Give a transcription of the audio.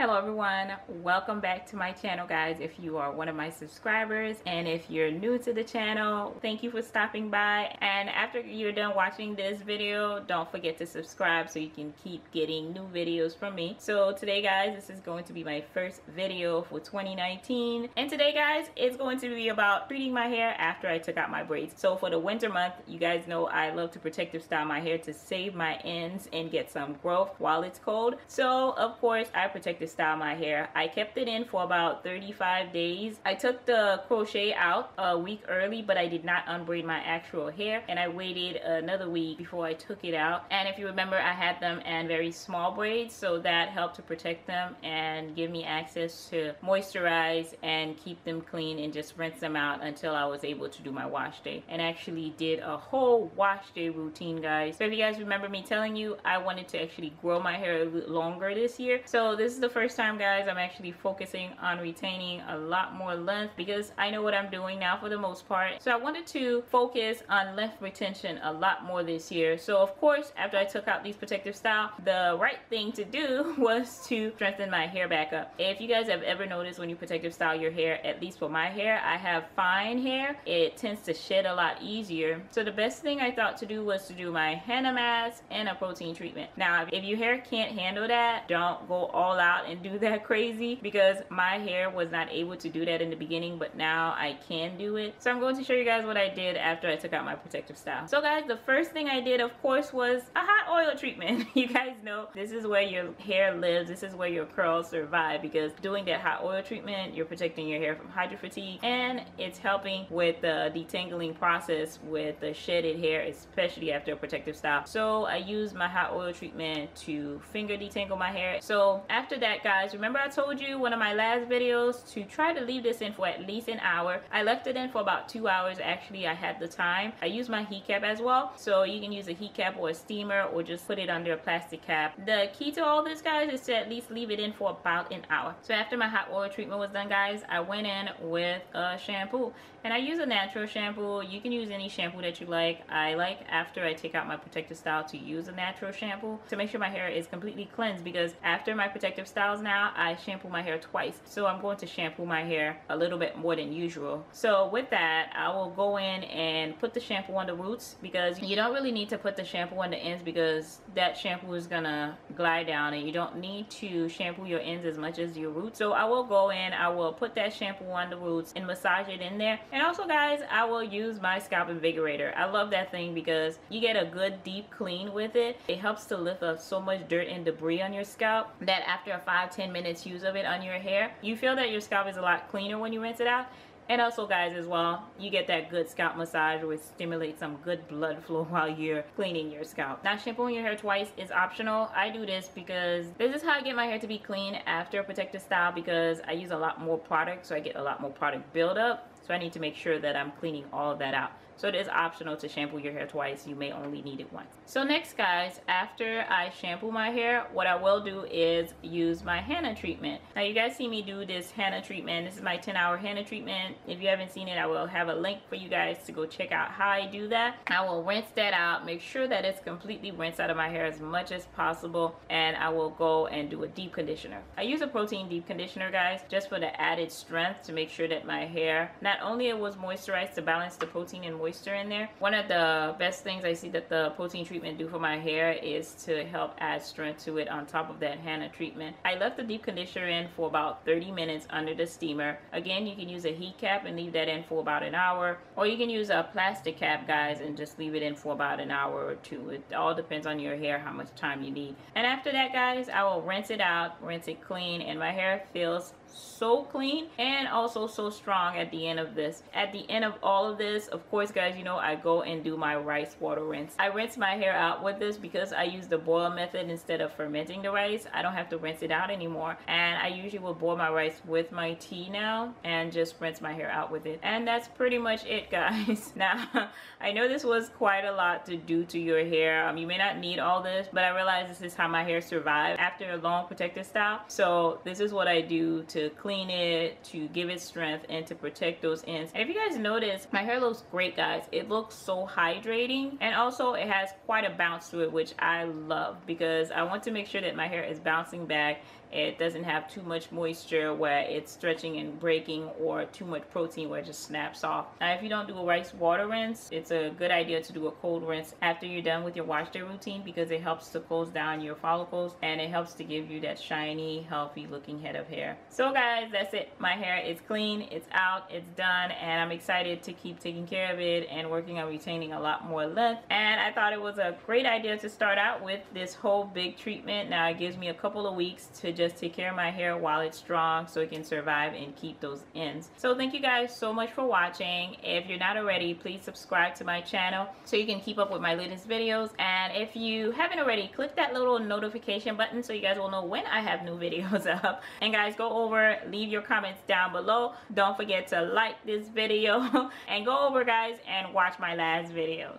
Hello everyone, welcome back to my channel guys if you are one of my subscribers and if you're new to the channel, thank you for stopping by and after you're done watching this video, don't forget to subscribe so you can keep getting new videos from me. So today guys, this is going to be my first video for 2019 and today guys, it's going to be about treating my hair after I took out my braids. So for the winter month, you guys know I love to protective style my hair to save my ends and get some growth while it's cold. So of course, I protective style my hair. I kept it in for about 35 days. I took the crochet out a week early, but I did not unbraid my actual hair. And I waited another week before I took it out. And if you remember, I had them in very small braids. So that helped to protect them and give me access to moisturize and keep them clean and just rinse them out until I was able to do my wash day. And actually did a whole wash day routine, guys. So if you guys remember me telling you, I wanted to actually grow my hair longer this year. So this is the first time guys I'm actually focusing on retaining a lot more length because I know what I'm doing now for the most part. So I wanted to focus on length retention a lot more this year. So of course after I took out these protective style the right thing to do was to strengthen my hair back up. If you guys have ever noticed when you protective style your hair at least for my hair I have fine hair. It tends to shed a lot easier. So the best thing I thought to do was to do my henna mask and a protein treatment. Now if your hair can't handle that don't go all out and do that crazy because my hair was not able to do that in the beginning but now I can do it. So I'm going to show you guys what I did after I took out my protective style. So guys the first thing I did of course was a hot oil treatment. You guys know this is where your hair lives. This is where your curls survive because doing that hot oil treatment you're protecting your hair from hydro fatigue and it's helping with the detangling process with the shedded hair especially after a protective style. So I use my hot oil treatment to finger detangle my hair. So after that guys. Remember I told you one of my last videos to try to leave this in for at least an hour? I left it in for about two hours. Actually I had the time. I used my heat cap as well. So you can use a heat cap or a steamer or just put it under a plastic cap. The key to all this guys is to at least leave it in for about an hour. So after my hot oil treatment was done guys I went in with a shampoo. And I use a natural shampoo. You can use any shampoo that you like. I like after I take out my protective style to use a natural shampoo to make sure my hair is completely cleansed because after my protective styles now I shampoo my hair twice. So I'm going to shampoo my hair a little bit more than usual. So with that, I will go in and put the shampoo on the roots because you don't really need to put the shampoo on the ends because that shampoo is gonna glide down and you don't need to shampoo your ends as much as your roots. So I will go in, I will put that shampoo on the roots and massage it in there. And also guys, I will use my scalp invigorator. I love that thing because you get a good deep clean with it. It helps to lift up so much dirt and debris on your scalp that after a 5-10 minutes use of it on your hair. You feel that your scalp is a lot cleaner when you rinse it out. And also guys as well you get that good scalp massage which stimulates some good blood flow while you're cleaning your scalp. Now shampooing your hair twice is optional. I do this because this is how i get my hair to be clean after a protective style because i use a lot more product so i get a lot more product buildup. So i need to make sure that i'm cleaning all of that out so it is optional to shampoo your hair twice. You may only need it once. So next guys, after I shampoo my hair, what I will do is use my henna treatment. Now you guys see me do this henna treatment. This is my 10 hour henna treatment. If you haven't seen it, I will have a link for you guys to go check out how I do that. I will rinse that out, make sure that it's completely rinsed out of my hair as much as possible. And I will go and do a deep conditioner. I use a protein deep conditioner guys, just for the added strength to make sure that my hair, not only it was moisturized to balance the protein and moisture moisture in there. One of the best things I see that the protein treatment do for my hair is to help add strength to it on top of that henna treatment. I left the deep conditioner in for about 30 minutes under the steamer. Again, you can use a heat cap and leave that in for about an hour. Or you can use a plastic cap, guys, and just leave it in for about an hour or two. It all depends on your hair, how much time you need. And after that, guys, I will rinse it out, rinse it clean, and my hair feels so clean and also so strong at the end of this. At the end of all of this, of course, guys, you know, I go and do my rice water rinse. I rinse my hair out with this because I use the boil method instead of fermenting the rice. I don't have to rinse it out anymore. And I usually will boil my rice with my tea now and just rinse my hair out with it. And that's pretty much it, guys. now, I know this was quite a lot to do to your hair. Um, you may not need all this, but I realize this is how my hair survived after a long protective style. So this is what I do to clean it, to give it strength, and to protect those ends. And if you guys notice, my hair looks great, guys guys it looks so hydrating and also it has quite a bounce to it which I love because I want to make sure that my hair is bouncing back it doesn't have too much moisture where it's stretching and breaking or too much protein where it just snaps off. Now if you don't do a rice water rinse, it's a good idea to do a cold rinse after you're done with your wash day routine because it helps to close down your follicles and it helps to give you that shiny, healthy looking head of hair. So guys, that's it. My hair is clean, it's out, it's done, and I'm excited to keep taking care of it and working on retaining a lot more length. And I thought it was a great idea to start out with this whole big treatment. Now it gives me a couple of weeks to just take care of my hair while it's strong so it can survive and keep those ends. So thank you guys so much for watching. If you're not already, please subscribe to my channel so you can keep up with my latest videos. And if you haven't already, click that little notification button so you guys will know when I have new videos up. And guys, go over, leave your comments down below. Don't forget to like this video and go over guys and watch my last video.